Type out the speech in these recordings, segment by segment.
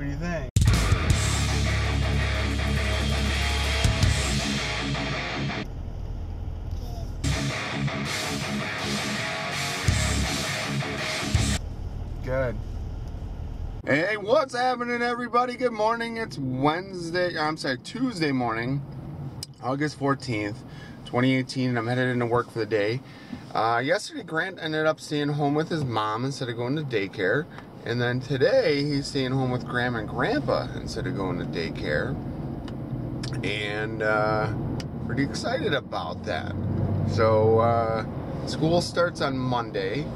What do you think? Good. Hey, what's happening, everybody? Good morning. It's Wednesday. I'm sorry, Tuesday morning, August 14th, 2018, and I'm headed into work for the day. Uh, yesterday, Grant ended up staying home with his mom instead of going to daycare. And then today, he's staying home with Grandma and Grandpa instead of going to daycare. And uh, pretty excited about that. So, uh, school starts on Monday.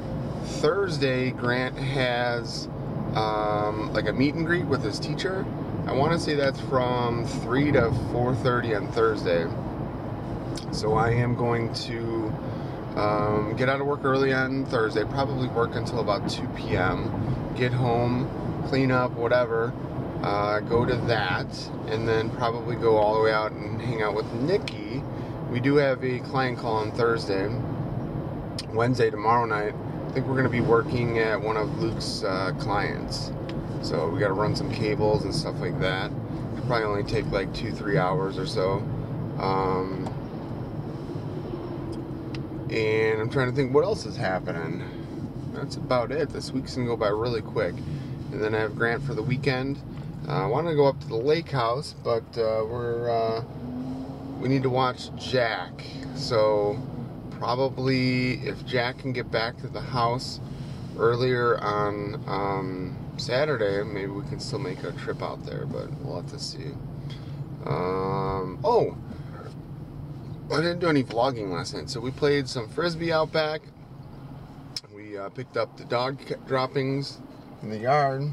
Thursday, Grant has um, like a meet and greet with his teacher. I want to say that's from 3 to 4:30 on Thursday. So I am going to um, get out of work early on Thursday, probably work until about 2 p.m. Get home, clean up, whatever. Uh, go to that, and then probably go all the way out and hang out with Nikki. We do have a client call on Thursday, Wednesday, tomorrow night I think we're going to be working at one of Luke's uh, clients. So we got to run some cables and stuff like that. It'll probably only take like two, three hours or so. Um, and I'm trying to think what else is happening. That's about it. This week's to go by really quick. And then I have Grant for the weekend. Uh, I want to go up to the lake house, but uh, we're uh, we need to watch Jack. So probably if Jack can get back to the house earlier on um, Saturday, maybe we can still make a trip out there, but we'll have to see. Um, oh, I didn't do any vlogging last night, so we played some frisbee out back. We uh, picked up the dog droppings in the yard.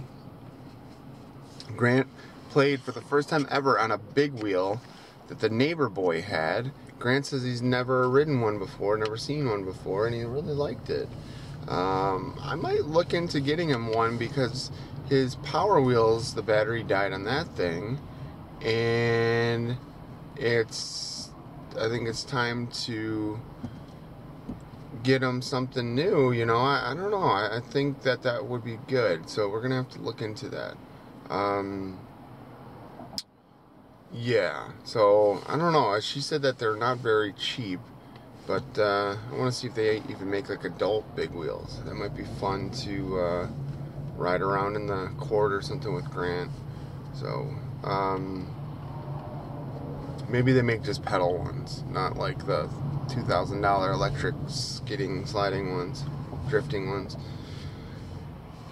Grant played for the first time ever on a big wheel that the neighbor boy had Grant says he's never ridden one before, never seen one before, and he really liked it. Um, I might look into getting him one because his Power Wheels, the battery died on that thing, and it's. I think it's time to get him something new. You know, I, I don't know. I, I, think that that would be good. So we're gonna have to look into that. Um, yeah, so I don't know. She said that they're not very cheap, but uh, I want to see if they even make like adult big wheels. That might be fun to uh, ride around in the court or something with Grant. So um, maybe they make just pedal ones, not like the $2,000 electric skidding, sliding ones, drifting ones.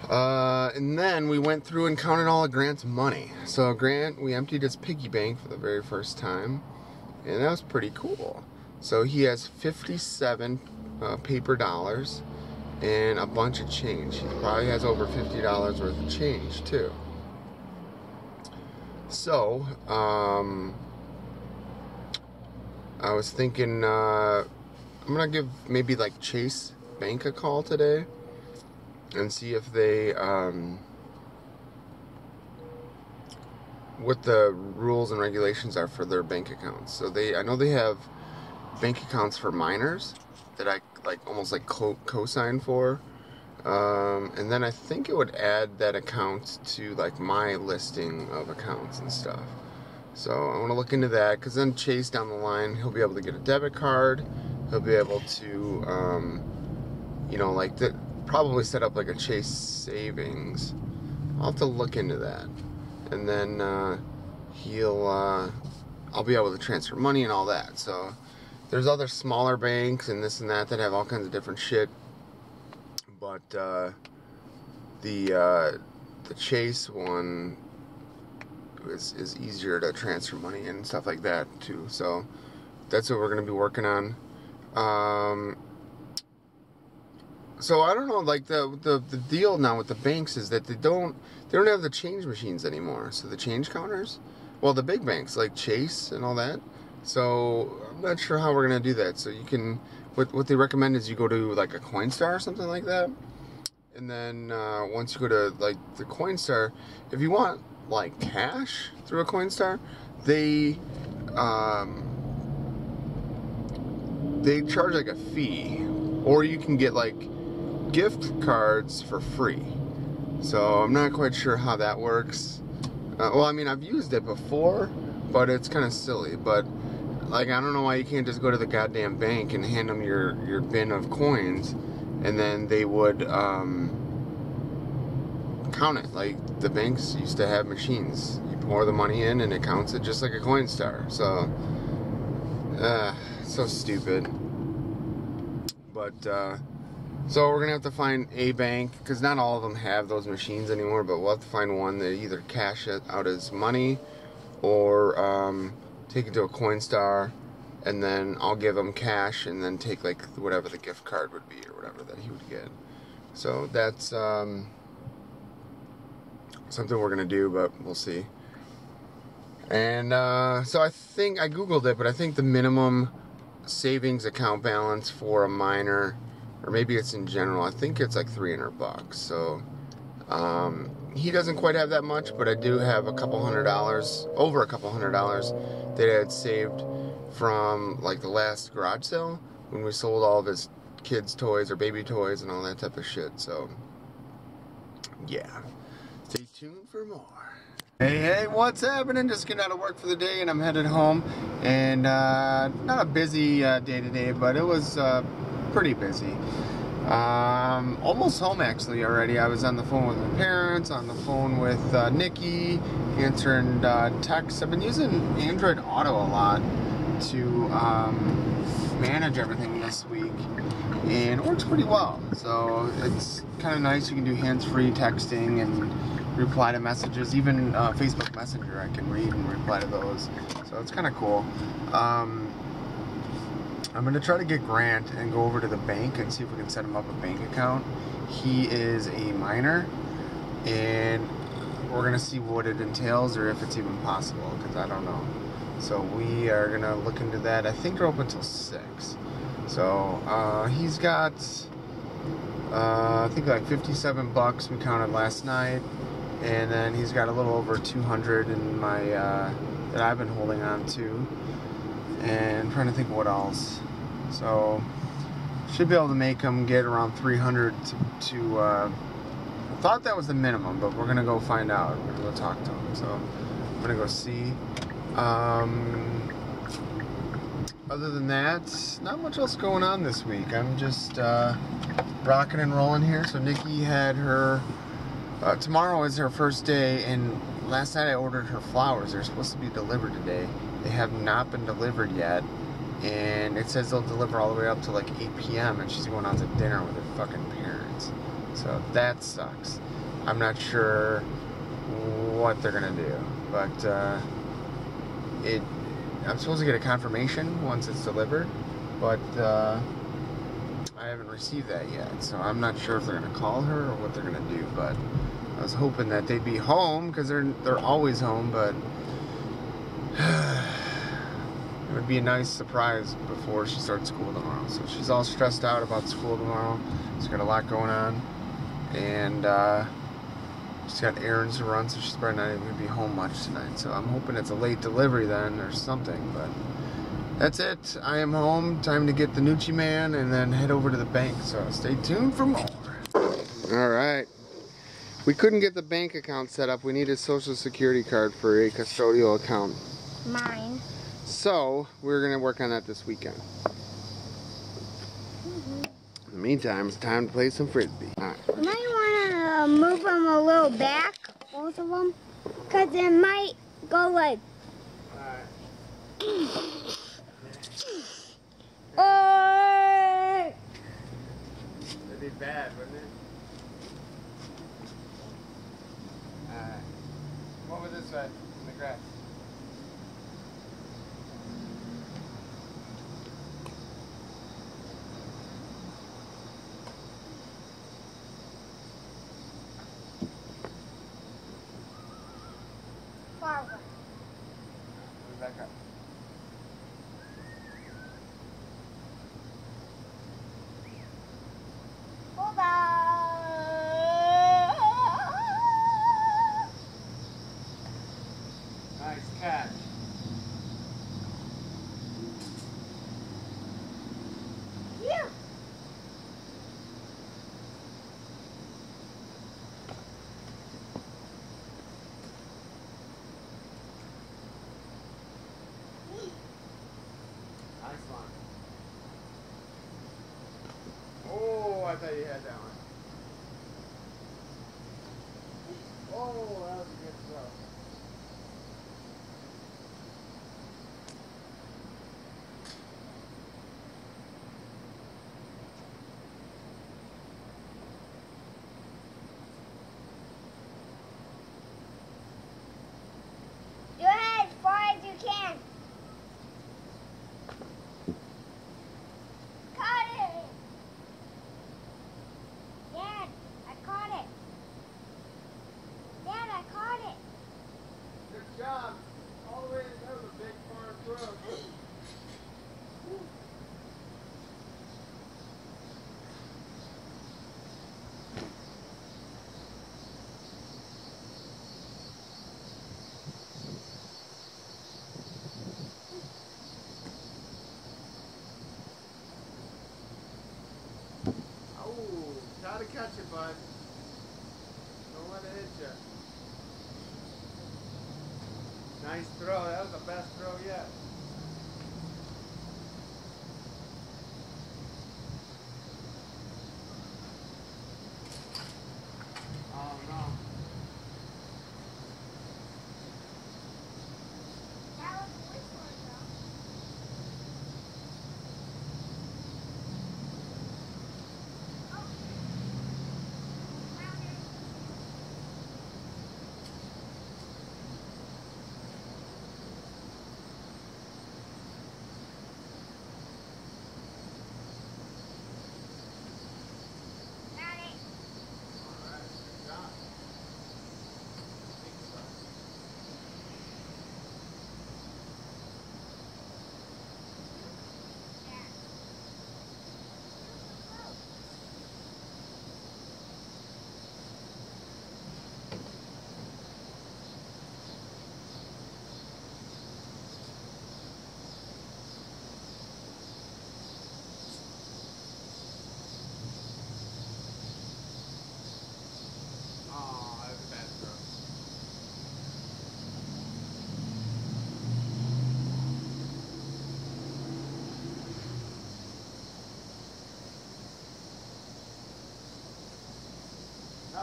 Uh, and then we went through and counted all of Grant's money. So Grant, we emptied his piggy bank for the very first time, and that was pretty cool. So he has 57 uh, paper dollars and a bunch of change. He probably has over $50 worth of change too. So, um, I was thinking, uh, I'm gonna give maybe like Chase Bank a call today and see if they um, what the rules and regulations are for their bank accounts. So they, I know they have bank accounts for minors that I like almost like co- co-sign for. Um, and then I think it would add that account to like my listing of accounts and stuff. So I want to look into that because then Chase down the line, he'll be able to get a debit card. He'll be able to, um, you know, like the, probably set up like a Chase savings. I'll have to look into that. And then uh, he'll, uh, I'll be able to transfer money and all that. So there's other smaller banks and this and that that have all kinds of different shit. But uh, the uh, the Chase one is, is easier to transfer money and stuff like that too. So that's what we're going to be working on. Um, so I don't know, like the, the the deal now with the banks is that they don't they don't have the change machines anymore. So the change counters, well, the big banks like Chase and all that. So I'm not sure how we're gonna do that. So you can what what they recommend is you go to like a Coinstar or something like that, and then uh, once you go to like the Coinstar, if you want like cash through a Coinstar, they um, they charge like a fee, or you can get like gift cards for free. So I'm not quite sure how that works. Uh, well, I mean, I've used it before, but it's kind of silly. But like, I don't know why you can't just go to the goddamn bank and hand them your your bin of coins, and then they would um, count it. Like the banks used to have machines. You pour the money in, and it counts it just like a Coinstar. So, uh, so stupid. But. Uh, so we're gonna have to find a bank because not all of them have those machines anymore. But we'll have to find one that either cash it out as money or um, take it to a Coinstar, and then I'll give him cash and then take like whatever the gift card would be or whatever that he would get. So that's um, something we're gonna do, but we'll see. And uh, so I think I googled it, but I think the minimum savings account balance for a minor or maybe it's in general. I think it's like 300 bucks. So um, he doesn't quite have that much, but I do have a couple hundred dollars, over a couple hundred dollars that I had saved from like the last garage sale when we sold all of his kids' toys or baby toys and all that type of shit. So yeah, stay tuned for more. Hey, hey, what's happening? Just getting out of work for the day and I'm headed home. And uh, not a busy uh, day today, but it was uh, pretty busy. Um, almost home actually already. I was on the phone with my parents, on the phone with uh, Nikki, answering uh, texts. I've been using Android Auto a lot to um, manage everything this week, and it works pretty well. So it's kind of nice. You can do hands-free texting and reply to messages. Even uh, Facebook Messenger, I can read and reply to those. So it's kind of cool. Um, I'm going to try to get Grant and go over to the bank and see if we can set him up a bank account. He is a minor, and we're going to see what it entails or if it's even possible, because I don't know. So we are going to look into that. I think they're open until 6. So uh, he's got, uh, I think like 57 bucks we counted last night. And then he's got a little over 200 in my, uh, that I've been holding on to and trying to think what else. So should be able to make him get around 300 to. to uh, I thought that was the minimum, but we're gonna go find out. We're gonna go talk to him So I'm gonna go see. Um, other than that, not much else going on this week. I'm just uh, rocking and rolling here. So Nikki had her. Uh, tomorrow is her first day, and last night I ordered her flowers. They're supposed to be delivered today. They have not been delivered yet. And it says they'll deliver all the way up to like 8 p.m. and she's going out to dinner with her fucking parents. So that sucks. I'm not sure what they're gonna do, but uh, it. I'm supposed to get a confirmation once it's delivered, but uh, haven't received that yet. So I'm not sure if they're gonna call her or what they're gonna do. But I was hoping that they'd be home because they're they're always home, but it would be a nice surprise before she starts school tomorrow. So she's all stressed out about school tomorrow. She's got a lot going on, and uh, she's got errands to run, so she's probably not even gonna be home much tonight. So I'm hoping it's a late delivery then or something. But that's it. I am home. Time to get the Nucci Man and then head over to the bank. So stay tuned for more. All right. We couldn't get the bank account set up. We need a social security card for a custodial account. Mine. So, we're going to work on that this weekend. Mm -hmm. In the meantime, it's time to play some frisbee. Right. You might want to move them a little back, both of them, because it might go like... Oh! That'd be bad, wouldn't it? Alright. Come over this way, in the grass. Had that one. Nice throw.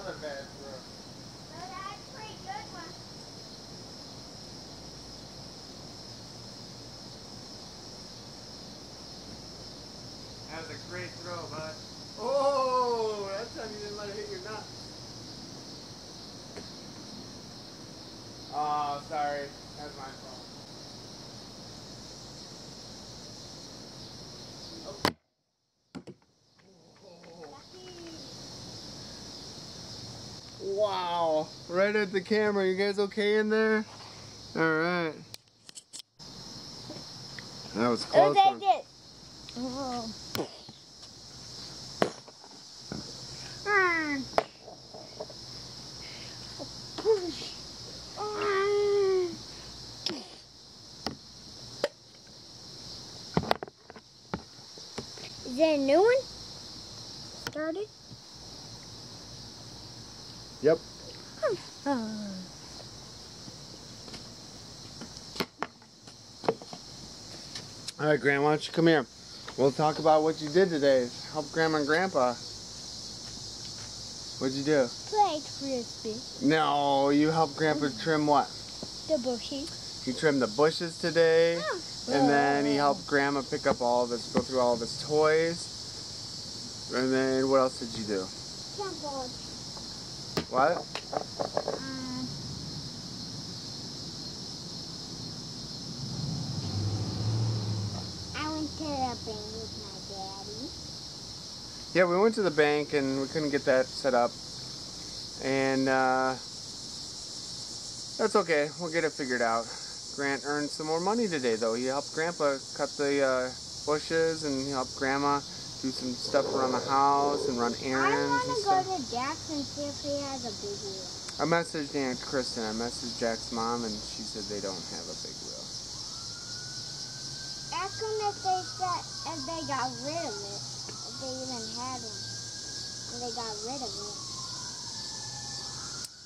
Another bad throw. But that's a pretty good one. That was a great throw, bud. Oh, that time you didn't let it hit your nut. Oh, sorry. That's my fault. Right at the camera. You guys okay in there? All right. That was It close. was like this. Oh. Is there a new one? Started? Yep. Oh. All right, Grandma, why don't you come here? We'll talk about what you did today. Help Grandma and Grandpa. What'd you do? Played frisbee. No, you helped Grandpa trim what? The bushes. He trimmed the bushes today, and then he helped Grandma pick up all of his, go through all of his toys. And then what else did you do? Jump. What? Um, I went to the bank with my daddy. Yeah, we went to the bank and we couldn't get that set up. And uh, that's okay. We'll get it figured out. Grant earned some more money today, though. He helped Grandpa cut the uh, bushes and he helped Grandma do some stuff around the house and run errands. I want to stuff. go to Jackson and see if he has a big wheel. I messaged Aunt Kristen. I messaged Jack's mom, and she said they don't have a big wheel. If they said if they got rid of it. If they even had one. If they got rid of it.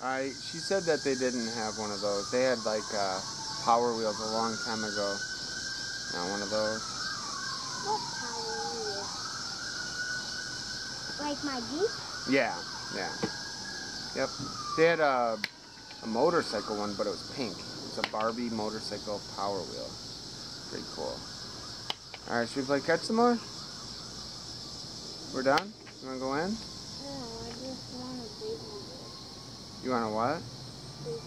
I she said that they didn't have one of those. They had like uh, Power Wheels a long time ago. Not one of those. What power wheel? Like my Jeep? Yeah, yeah. Yep. They had a, a motorcycle one, but it was pink. It's a Barbie motorcycle Power Wheel. Pretty cool. Alright, should we play catch some more? We're done? You wanna go in? No, I just want a big one. You want a what? Big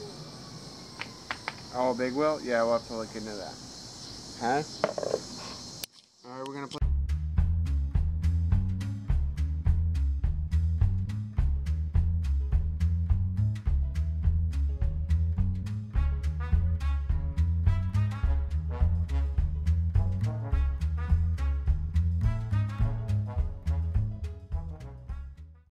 one. Oh, big wheel? Yeah, we'll have to look into that. Huh? Alright, we're gonna play.